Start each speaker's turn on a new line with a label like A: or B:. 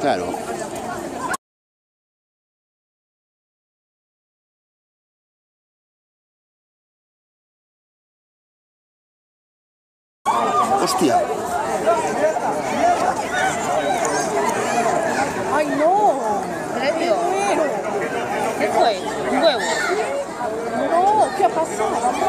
A: Claro. Hostia. Ay,
B: no.
C: ¿Qué fue? ¿Un huevo?
B: No, ¿qué ha pasado?